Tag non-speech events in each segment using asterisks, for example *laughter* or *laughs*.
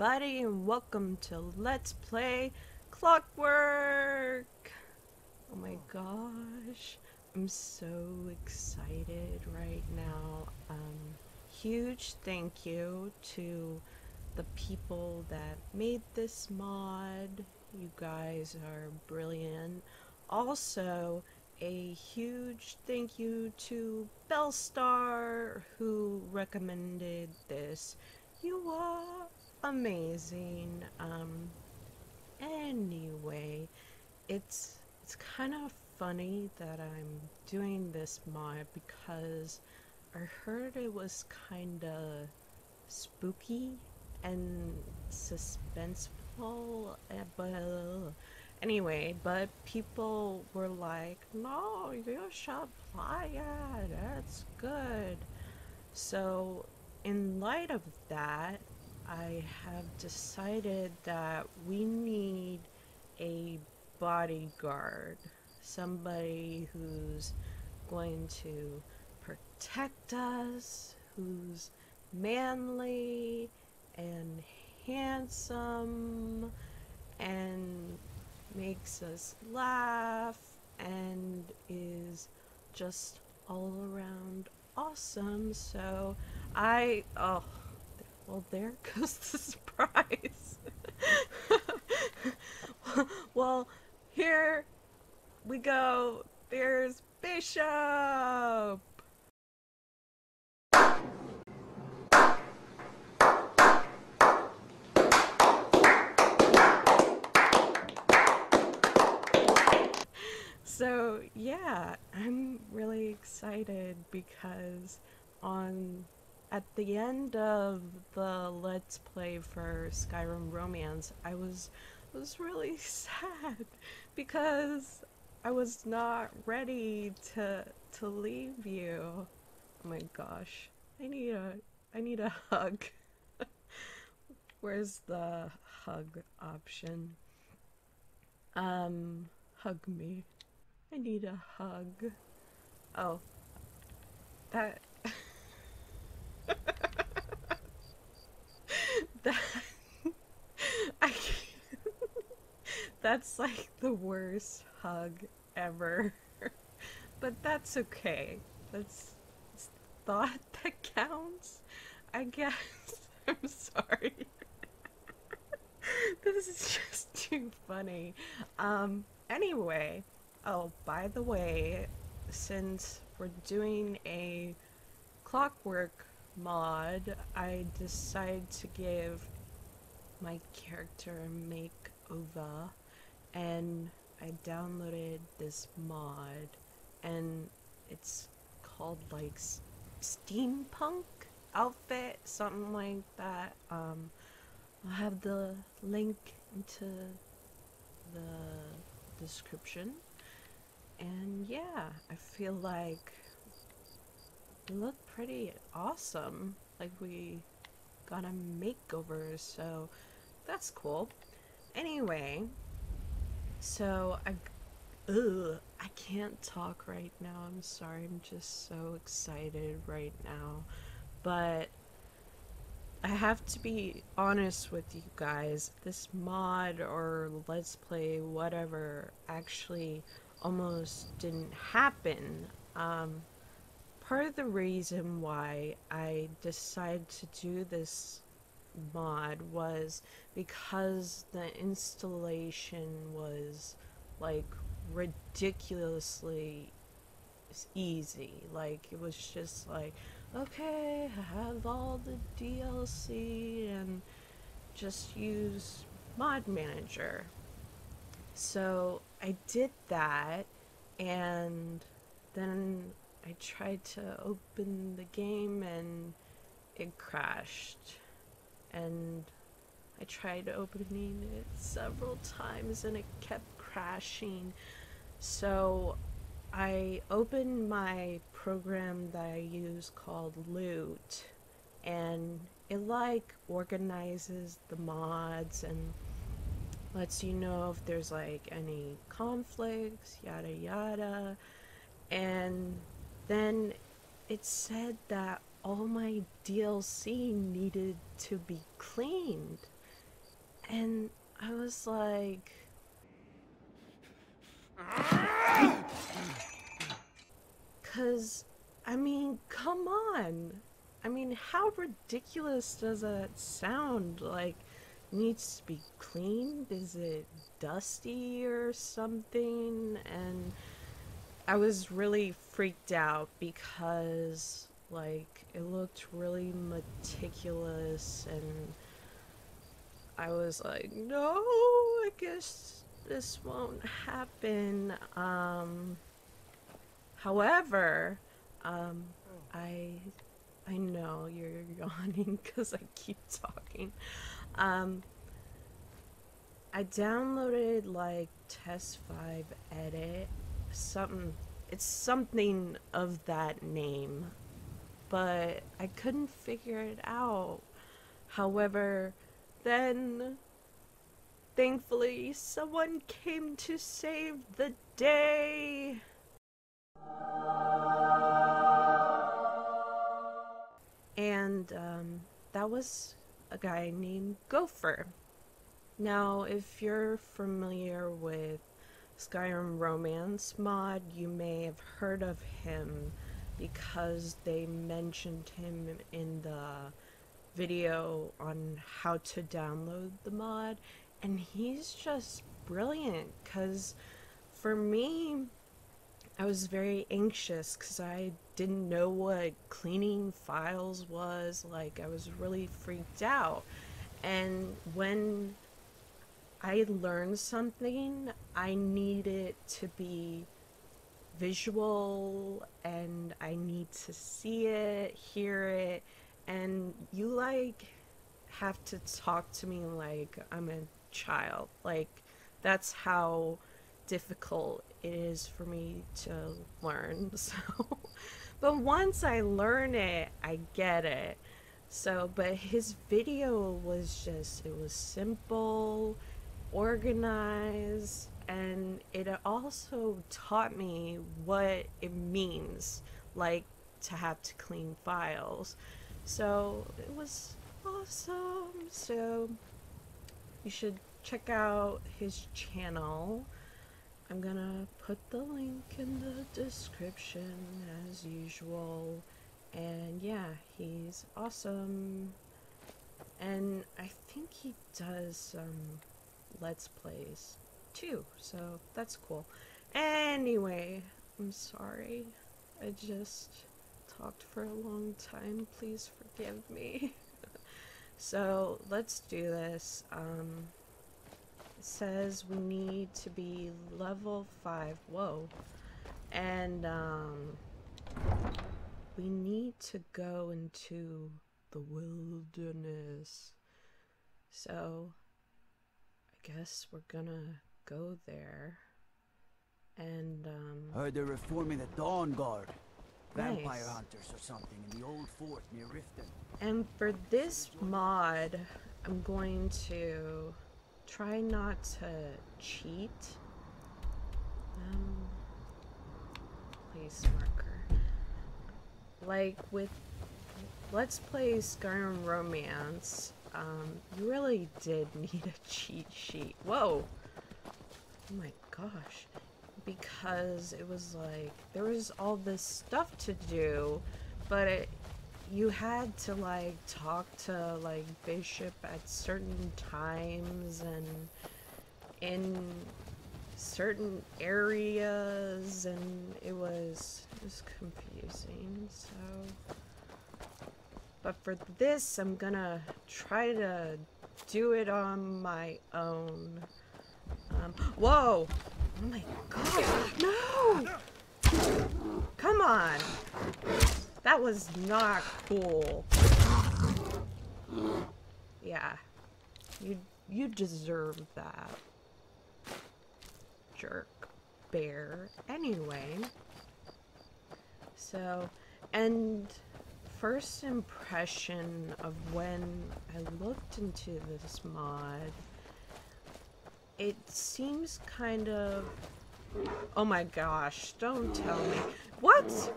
everybody, and welcome to Let's Play Clockwork! Oh my gosh, I'm so excited right now. Um, huge thank you to the people that made this mod. You guys are brilliant. Also, a huge thank you to Bellstar who recommended this. You are amazing. Um, anyway, it's it's kind of funny that I'm doing this mod because I heard it was kind of spooky and suspenseful, eh, but anyway, but people were like, "No, you should play it. It's good." So, in light of that, I have decided that we need a bodyguard. Somebody who's going to protect us, who's manly and handsome and makes us laugh and is just all around awesome. So I, oh, well, there *laughs* goes the surprise. *laughs* well, here we go. There's Bishop. So, yeah, I'm really excited because on at the end of the let's play for Skyrim Romance, I was was really *laughs* sad because I was not ready to to leave you. Oh my gosh. I need a I need a *laughs* hug. Where's the hug option? Um hug me. I need a hug. Oh. That that *laughs* I *laughs* that's like the worst hug ever. *laughs* but that's okay. That's, thought that counts. I guess. I'm sorry. this is just too funny. Um anyway, oh by the way, since we're doing a clockwork mod, I decided to give my character a makeover and I downloaded this mod and it's called like steampunk outfit, something like that. Um, I'll have the link into the description. And yeah, I feel like look pretty awesome. Like we got a makeover, so that's cool. Anyway, so I, ugh, I can't talk right now. I'm sorry. I'm just so excited right now, but I have to be honest with you guys. This mod or let's play whatever actually almost didn't happen. Um, part of the reason why I decided to do this mod was because the installation was like ridiculously easy. Like it was just like, okay, I have all the DLC and just use Mod Manager. So I did that and then I tried to open the game and it crashed. And I tried opening it several times and it kept crashing. So I opened my program that I use called Loot and it like organizes the mods and lets you know if there's like any conflicts, yada yada. And then it said that all my DLC needed to be cleaned. And I was like, Cause, I mean, come on. I mean, how ridiculous does that sound? Like, needs to be cleaned? Is it dusty or something? And I was really freaked out because, like, it looked really meticulous and I was like, no, I guess this won't happen. Um, however, um, I I know you're *laughs* yawning because I keep talking. Um, I downloaded like Test 5 Edit, something, it's something of that name, but I couldn't figure it out. However, then thankfully someone came to save the day. And um, that was a guy named Gopher. Now, if you're familiar with Skyrim Romance mod, you may have heard of him because they mentioned him in the video on how to download the mod, and he's just brilliant because for me, I was very anxious because I didn't know what cleaning files was. Like, I was really freaked out. And when I learned something, I need it to be visual and I need to see it, hear it, and you like have to talk to me like I'm a child. Like, that's how difficult it is for me to learn. *laughs* So, but once I learn it, I get it. So, but his video was just, it was simple, organized, and it also taught me what it means, like to have to clean files. So, it was awesome. So, you should check out his channel. I'm gonna put the link in the description as usual. And yeah, he's awesome. And I think he does some Let's Plays too, so that's cool. Anyway, I'm sorry. I just talked for a long time. Please forgive me. *laughs* so let's do this. Um, it says we need to be level 5. Whoa. And, um, we need to go into the wilderness. So, guess we're gonna go there. And, um... Heard they're reforming the Dawnguard. Vampire Nice. hunters or something in the old fort near Riften. And for this mod, I'm going to try not to cheat. Um, place marker. Like with Let's Play Skyrim Romance, um, you really did need a cheat sheet. Whoa! Oh my gosh. Because it was like, there was all this stuff to do, but it, you had to like talk to like Bishop at certain times and in certain areas and it was it was confusing so but for this I'm gonna try to do it on my own um, whoa oh my god no come on that was not cool. Yeah. You you deserve that. Jerk bear. Anyway. So, and first impression of when I looked into this mod, it seems kind of Oh my gosh, don't tell me. What?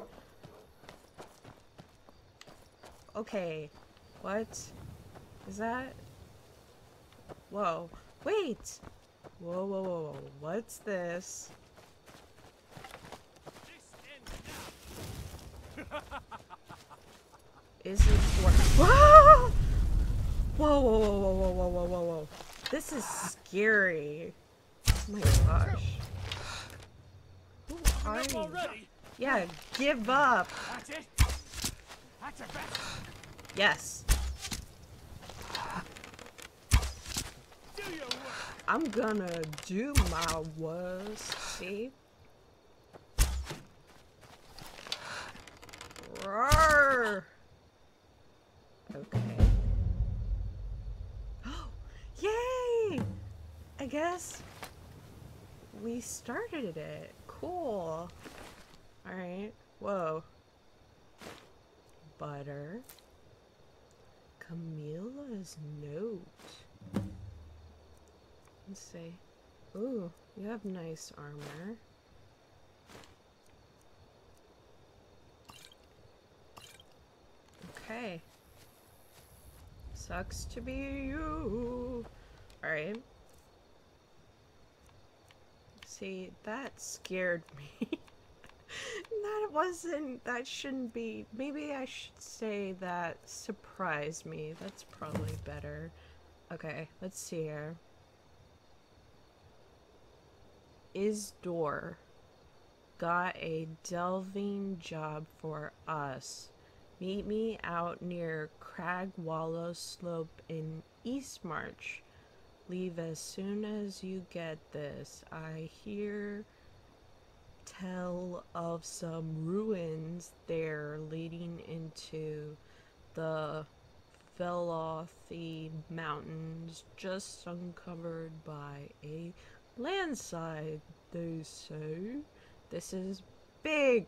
Okay. What? Is that? Whoa. Wait. Whoa, whoa, whoa, whoa. What's this? *laughs* Is it? Whoa! *laughs* Whoa, whoa, whoa, whoa, whoa, whoa, whoa, whoa, whoa. This is scary. Oh my gosh. Who are you? Yeah, give up. That's it? That's a bet. Yes. Do your work. I'm gonna do my worst. See? Roar! Okay. Oh, *gasps* yay! I guess we started it. Cool. Alright. Whoa. Butter. Camilla's note. Let's see. Ooh, you have nice armor. Okay. Sucks to be you. Alright. See, that scared me. *laughs* that wasn't, that shouldn't be, maybe I should say that surprised me. That's probably better. Okay, let's see here. Isdor got a delving job for us. Meet me out near Cragwallow Slope in Eastmarch. Leave as soon as you get this. I hear tell of some ruins there leading into the Velothi Mountains, just uncovered by a landslide, they say. This is big,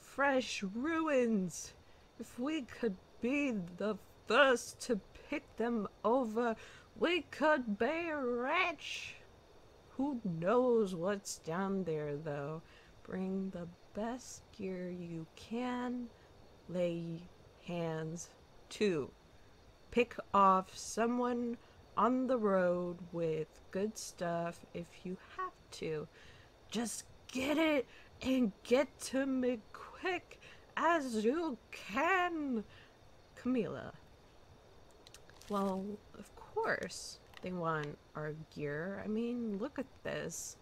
fresh ruins. If we could be the first to pick them over, we could be rich. Who knows what's down there, though? Bring the best gear you can. Lay hands to. Pick off someone on the road with good stuff if you have to. Just get it and get to me quick as you can. Camila. Well, of course they want our gear. I mean, look at this.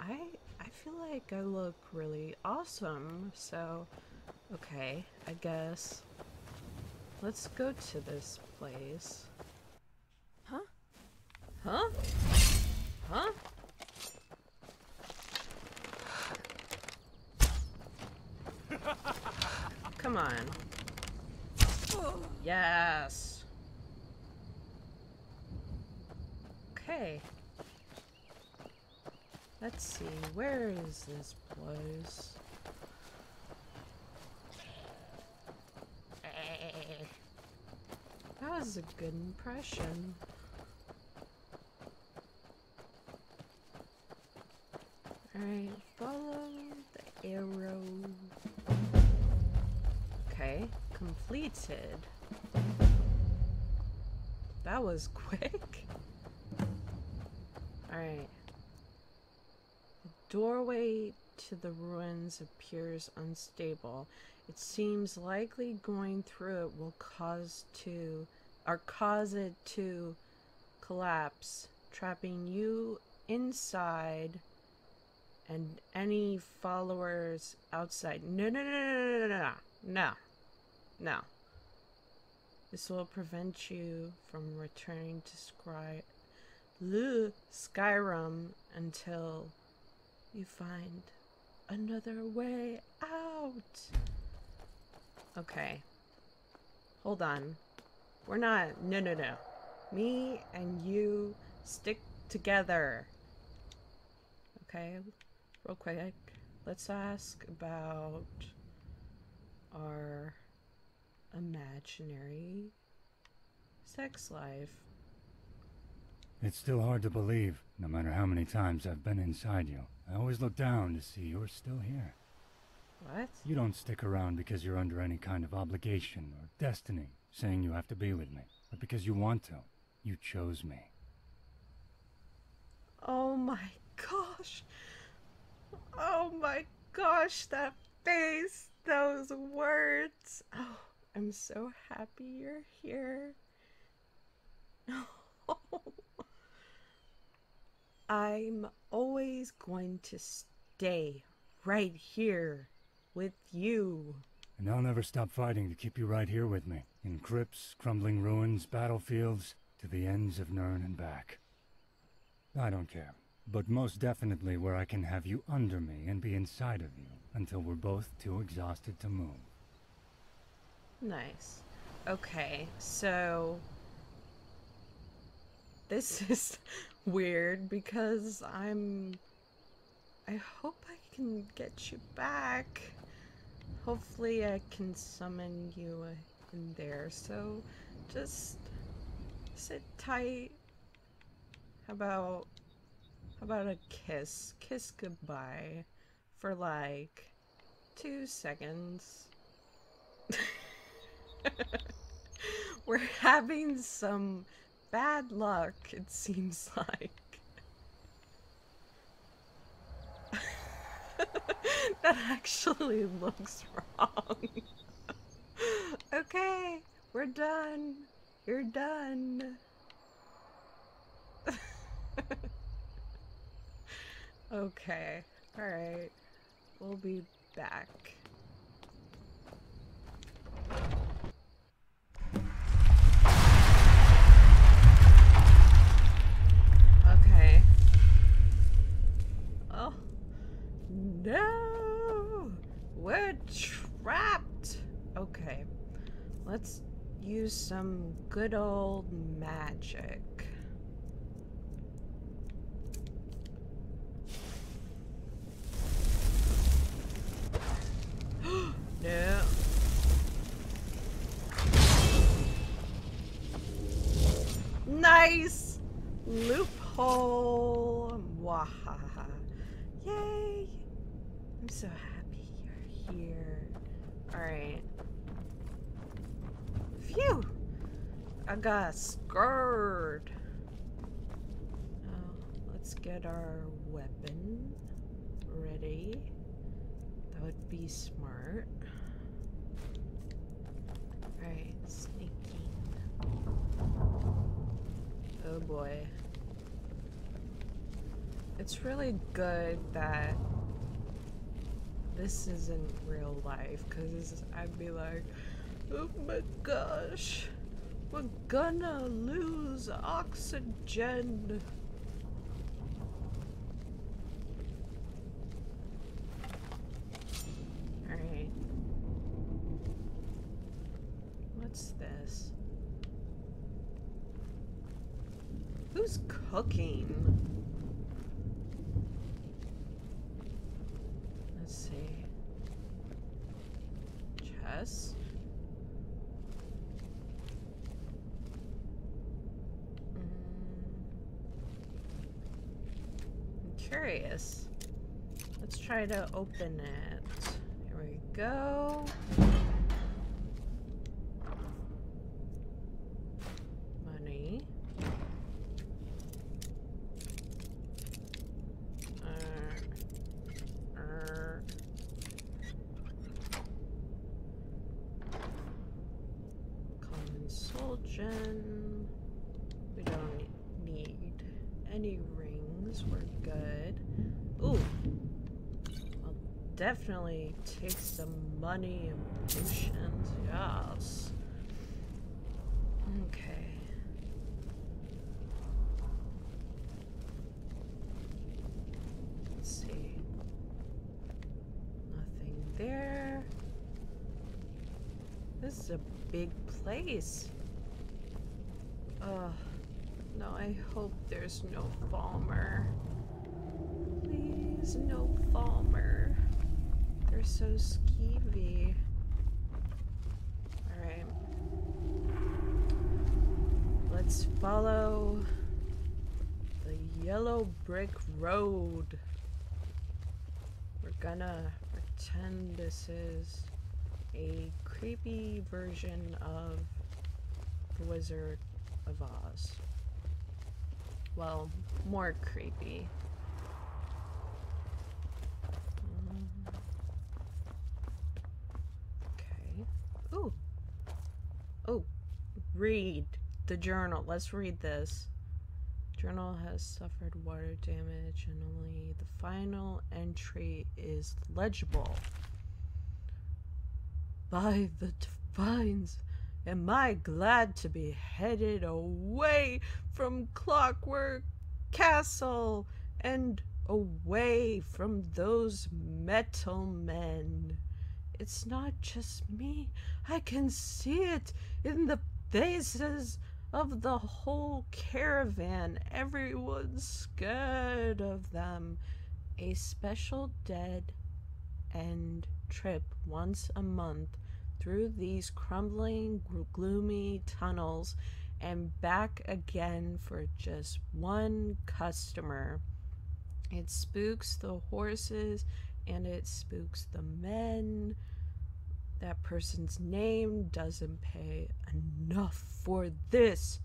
I I feel like I look really awesome. So, okay, I guess let's go to this place. Huh? Huh? Huh? Come on. Yes. Okay. Let's see, where is this place? That was a good impression. Alright, completed. That was *laughs* quick. Alright. The doorway to the ruins appears unstable. It seems likely going through it will cause to or cause it to collapse, trapping you inside and any followers outside. No, no, no, no, no, no, no, no, no. This will prevent you from returning to Scry- Skyrim until you find another way out. Okay. Hold on. We're not. No, no, no. Me and you stick together. Okay, real quick. Let's ask about our imaginary sex life. It's still hard to believe, no matter how many times I've been inside you. I always look down to see you're still here. What? You don't stick around because you're under any kind of obligation or destiny, saying you have to be with me, but because you want to. You chose me. Oh my gosh. Oh my gosh, that face, those words. Oh, I'm so happy you're here. *laughs* I'm always going to stay right here with you. And I'll never stop fighting to keep you right here with me. In crypts, crumbling ruins, battlefields, to the ends of Nirn and back. I don't care. But most definitely where I can have you under me and be inside of you until we're both too exhausted to move. Nice. Okay, so this *laughs* is weird because I'm I hope I can get you back. Hopefully I can summon you in there. So just sit tight. How about how about a kiss? Kiss goodbye for like 2 seconds. *laughs* *laughs* We're having some bad luck, it seems like. *laughs* that actually looks wrong. *laughs* okay, we're done. You're done. okay, alright. We'll be back. Okay. Oh. No! We're trapped! Okay. Let's use some good old magic. *gasps* no. Nice! Loophole! Wahaha. Yay! I'm so happy you're here. Alright. I got scared. Now, let's get our weapon ready. That would be smart. Alright, sneaking. Oh boy. It's really good that this isn't real life because I'd be like, oh my gosh, we're gonna lose oxygen. Alright. What's this? Who's cooking? Let's see. Chest. Mm. I'm curious. Let's try to open it. Here we go. Money. Uh, er. Common soul. We don't need any rings. We're good. Definitely take some money and potions. Yes. Okay. Let's see. Nothing there. This is a big place. Ugh. No, I hope there's no Falmer. Please, no Falmer. They're so skeevy. Alright. Let's follow the yellow brick road. We're gonna pretend this is a creepy version of The Wizard of Oz. Well, more creepy. Mm. Okay. Ooh. Oh, read the journal. Let's read this. Journal has suffered water damage and only the final entry is legible. By the divines, am I glad to be headed away from Clockwork Castle and away from those metal men. It's not just me, I can see it in the faces of the whole caravan. Everyone's scared of them. A special dead end trip once a month through these crumbling, gloomy tunnels and back again for just one customer. It spooks the horses and it spooks the men. That person's name doesn't pay enough for this.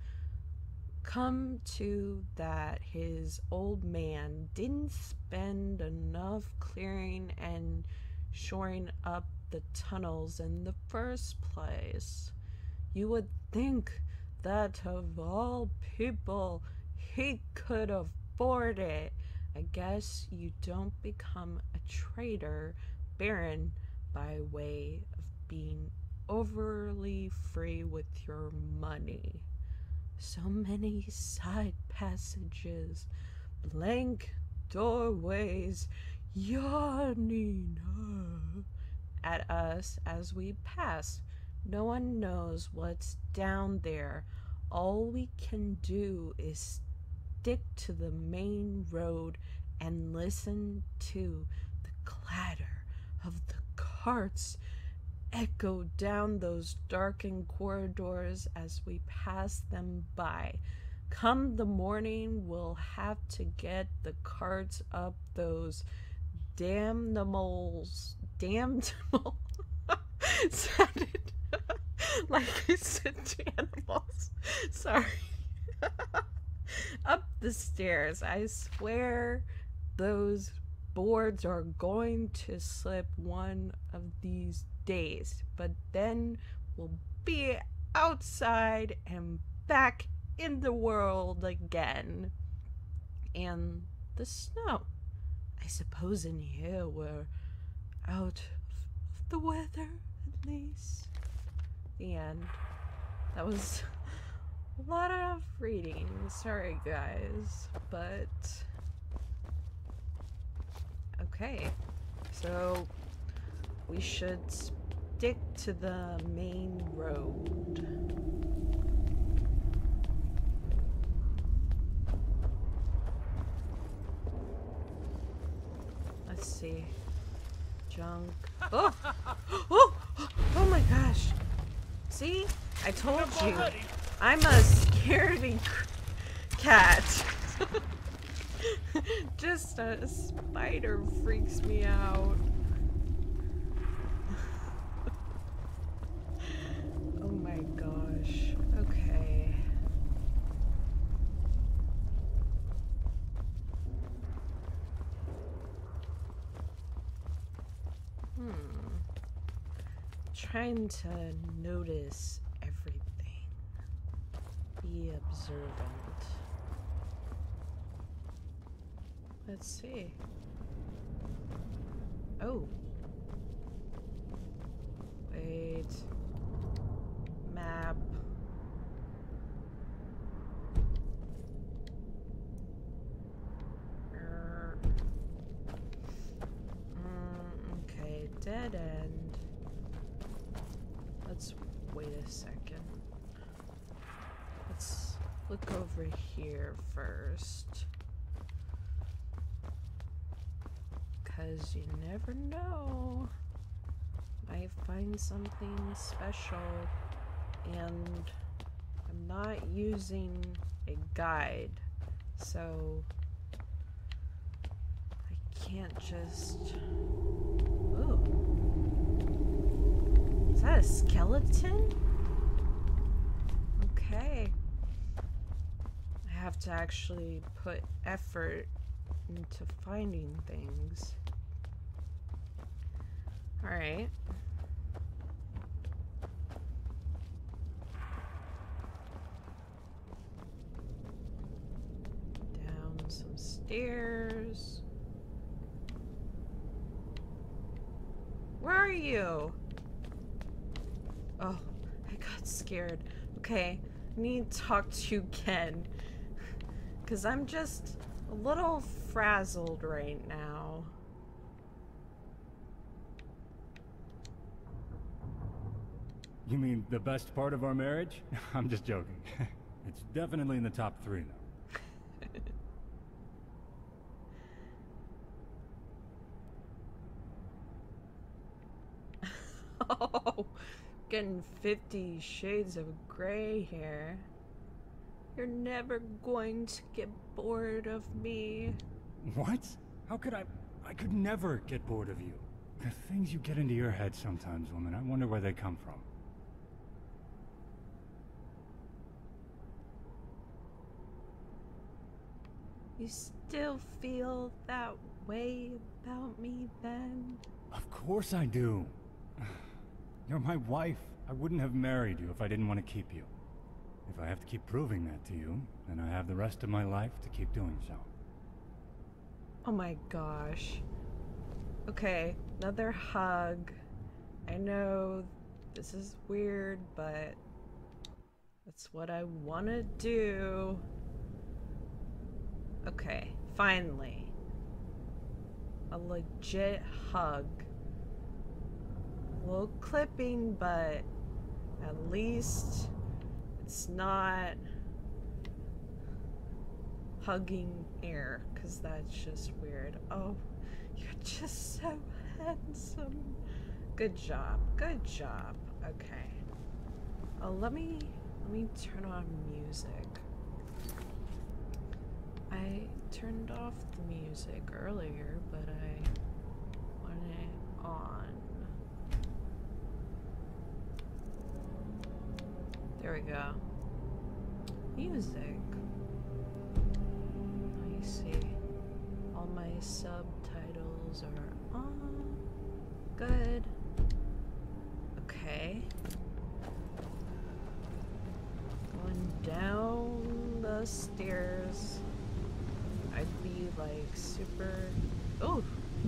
Come to that his old man didn't spend enough clearing and shoring up the tunnels in the first place. You would think that of all people he could afford it. I guess you don't become a traitor baron by way being overly free with your money. So many side passages, blank doorways yawning at us as we pass. No one knows what's down there. All we can do is stick to the main road and listen to the clatter of the carts echo down those darkened corridors as we pass them by. Come the morning, we'll have to get the carts up those damnables, damnable *laughs* sounded *laughs* like I said animals. Sorry. *laughs* Up the stairs. I swear those boards are going to slip one of these days. But then we'll be outside and back in the world again. And the snow. I suppose in here we're out of the weather at least. The end. That was a lot of reading. Sorry, guys, but okay. So we should stick to the main road. Let's see. Junk. Oh! *gasps* Oh! Oh my gosh! See? I told you. I'm a scaredy cat. *laughs* Just a spider freaks me out. oh my gosh. Okay. Hmm. Trying to notice everything. Be observant. Let's see. Oh. Wait. Map. Er. Mm, okay, dead end. Let's wait a second. Let's look over here first. Because you never know. Might find something special. And I'm not using a guide. So I can't just. Ooh. Is that a skeleton? Okay. I have to actually put effort into finding things. Alright. Down some stairs. Where are you? Oh, I got scared. Okay, I need to talk to you again. Because I'm just a little frazzled right now. You mean the best part of our marriage? *laughs* I'm just joking. *laughs* it's definitely in the top three, though. Oh, getting 50 shades of gray here. You're never going to get bored of me. What? How could I? I could never get bored of you. The things you get into your head sometimes, woman, I wonder where they come from. You still feel that way about me, Ben? Of course I do. You're my wife. I wouldn't have married you if I didn't want to keep you. If I have to keep proving that to you, then I have the rest of my life to keep doing so. Oh my gosh. Okay, another hug. I know this is weird, but that's what I want to do. Okay, finally. A legit hug. Little clipping, but at least it's not hugging air, because that's just weird. Oh, you're just so handsome. Good job. Good job. Okay. Oh, let me let me turn on music. I turned off the music earlier, but I want it on. There we go. Music. Me see. All my subtitles are on. Good. Okay. Going down the stairs. I'd be like super. Oh,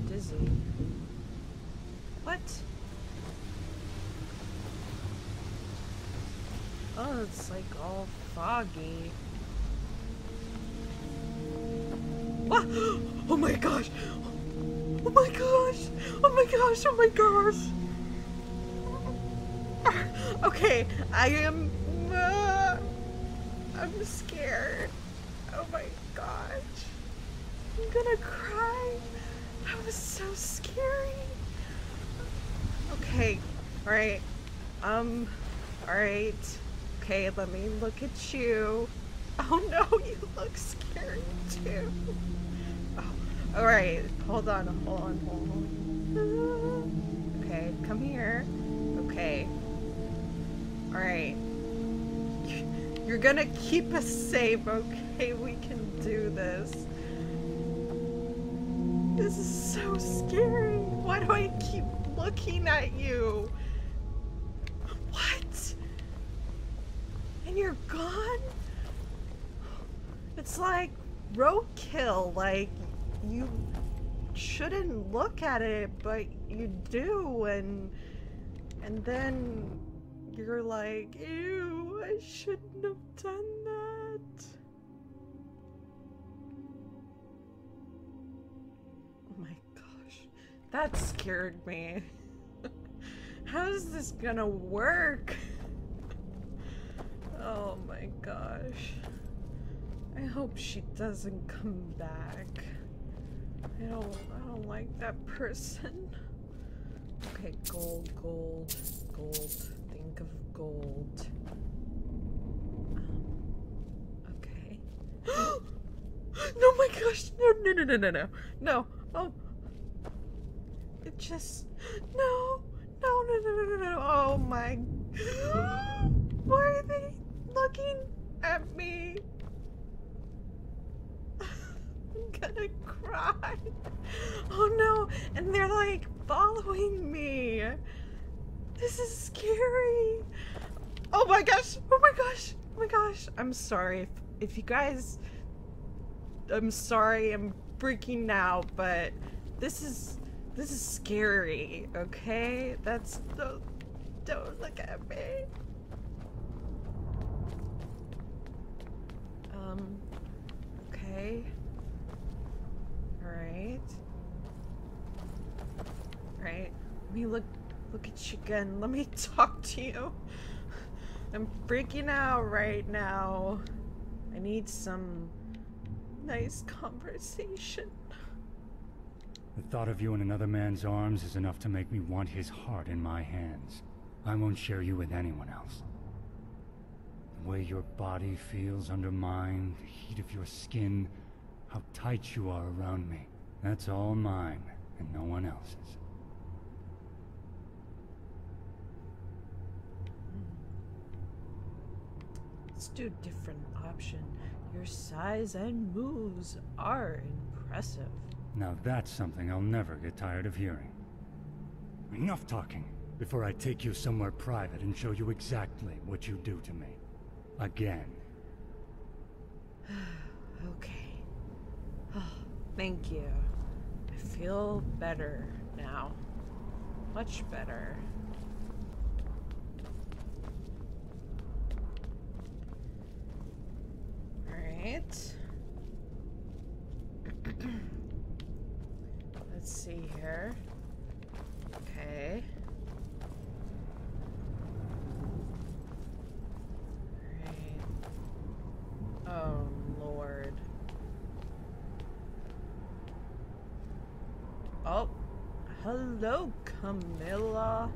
dizzy. What? Oh, it's like all foggy. What? Oh my gosh! Oh my gosh! Oh my gosh! Oh my gosh! Okay, I am. Uh, I'm scared. Oh my gosh. I'm gonna cry. That was so scary. Okay, alright. Um, alright. Okay, let me look at you. Oh no, *laughs* you look scary too. Oh, alright, hold on, hold on, hold on. Okay, come here. Okay. Alright. You're gonna keep us safe, okay? We can do this. This is so scary. Why do I keep looking at you? You're gone? It's like roadkill. Like, you shouldn't look at it, but you do, and and then you're like, ew, I shouldn't have done that. Oh my gosh, that scared me. *laughs* How is this gonna work? *laughs* Oh my gosh. I hope she doesn't come back. I don't I don't like that person. Okay, gold, gold, gold. Think of gold. Um, okay. *gasps* no my gosh! No no no no no no no! Oh it just no no no no no no no oh my *gasps* why are they looking at me I'm gonna cry. Oh no, and they're like following me. This is scary. Oh my gosh. Oh my gosh. Oh my gosh. I'm sorry if, if you guys I'm sorry I'm freaking out, but this is this is scary, okay? That's don't don't look at me. Um okay. Alright. Alright. Let me look look at you again. Let me *laughs* talk to you. I'm freaking out right now. I need some nice conversation. The thought of you in another man's arms is enough to make me want his heart in my hands. I won't share you with anyone else. The way your body feels under mine, the heat of your skin, how tight you are around me. That's all mine, and no one else's. Hmm. Let's do a different option. Your size and moves are impressive. Now that's something I'll never get tired of hearing. Enough talking, before I take you somewhere private and show you exactly what you do to me. Again. *sighs* Okay. *sighs* Thank you. I feel better now. Much better. Alright. *clears throat* Let's see here. Okay. Alright. Oh, Lord. Oh, hello, Camilla.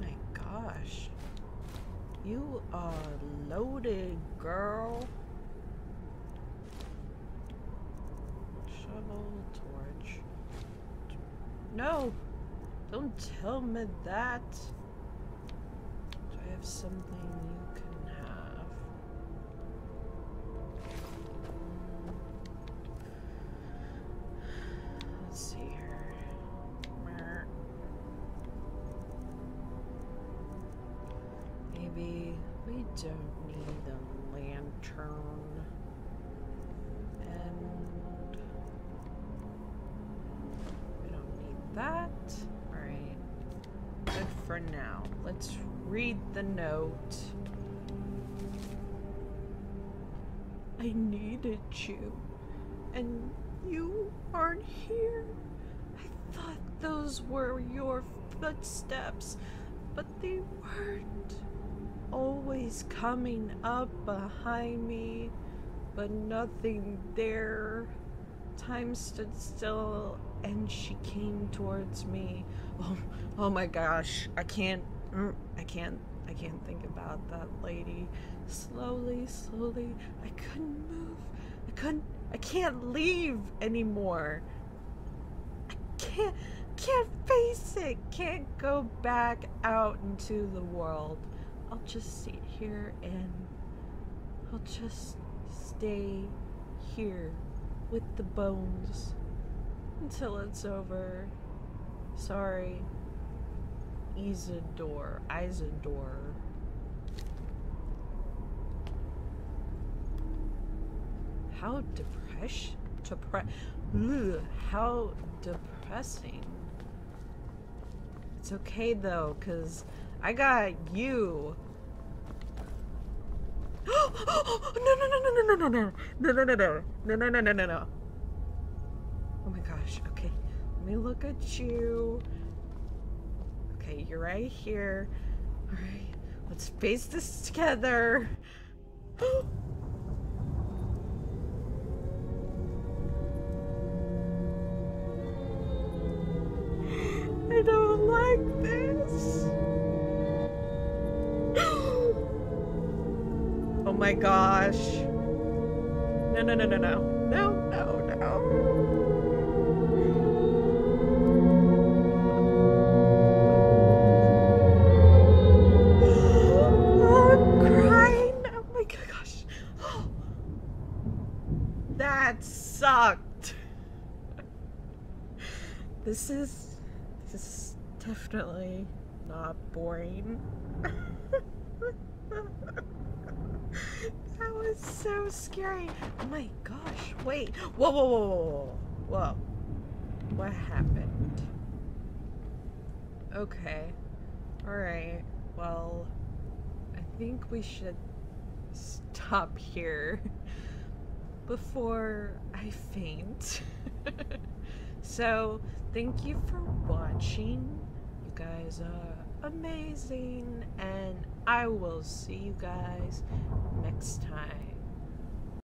My gosh. You are loaded, girl. Shovel, torch. No! Don't tell me that. Do I have something you can read the note. I needed you, and you aren't here. I thought those were your footsteps, but they weren't. Always coming up behind me, but nothing there. Time stood still, and she came towards me. Oh, oh my gosh! I can't. Mm, I can't. I can't think about that lady. Slowly, slowly, I couldn't move. I couldn't. I can't leave anymore. I can't. Can't face it. Can't go back out into the world. I'll just sit here and I'll just stay here with the bones until it's over. Sorry. Isidore. Isidore. How depression depre- how depressing. It's okay though, cause I got you. *gasps* no no no no no no no no no no no no no no no no no no. Oh my gosh. Okay, let me look at you. Okay, you're right here. All right, let's face this together. *gasps* I don't like this. *gasps* oh my gosh. No, no, no, no, no. No, no, This is this is definitely not boring. *laughs* that was so scary. Oh my gosh, wait. Whoa, whoa, whoa, whoa, whoa. What happened? Okay. Alright. Well, I think we should stop here *laughs* before I faint. *laughs* so, thank you for watching. You guys are amazing, and I will see you guys next time.